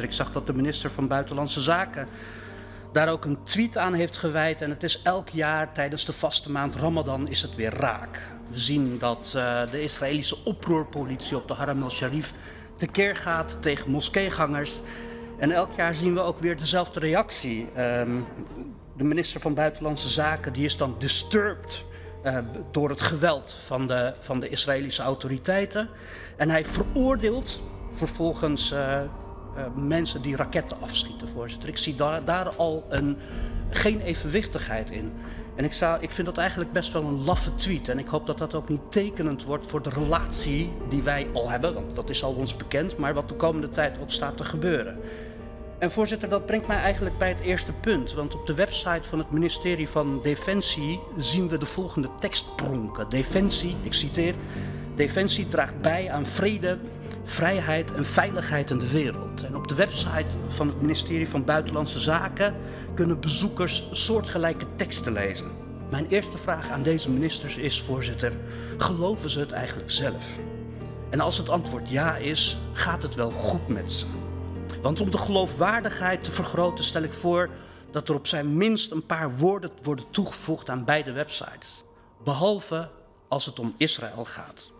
Ik zag dat de minister van Buitenlandse Zaken daar ook een tweet aan heeft gewijd. En het is elk jaar tijdens de vaste maand Ramadan is het weer raak. We zien dat uh, de Israëlische oproerpolitie op de Haram al-Sharif tekeer gaat tegen moskeegangers. En elk jaar zien we ook weer dezelfde reactie. Um, de minister van Buitenlandse Zaken die is dan disturbed uh, door het geweld van de, van de Israëlische autoriteiten. En hij veroordeelt vervolgens uh, mensen die raketten afschieten, voorzitter. Ik zie daar, daar al een, geen evenwichtigheid in. En ik, ik vind dat eigenlijk best wel een laffe tweet. En ik hoop dat dat ook niet tekenend wordt voor de relatie die wij al hebben. Want dat is al ons bekend, maar wat de komende tijd ook staat te gebeuren. En voorzitter, dat brengt mij eigenlijk bij het eerste punt. Want op de website van het ministerie van Defensie zien we de volgende tekst pronken. Defensie, ik citeer, Defensie draagt bij aan vrede, vrijheid en veiligheid in de wereld. En op de website van het ministerie van Buitenlandse Zaken kunnen bezoekers soortgelijke teksten lezen. Mijn eerste vraag aan deze ministers is, voorzitter, geloven ze het eigenlijk zelf? En als het antwoord ja is, gaat het wel goed met ze? Want om de geloofwaardigheid te vergroten stel ik voor dat er op zijn minst een paar woorden worden toegevoegd aan beide websites. Behalve als het om Israël gaat.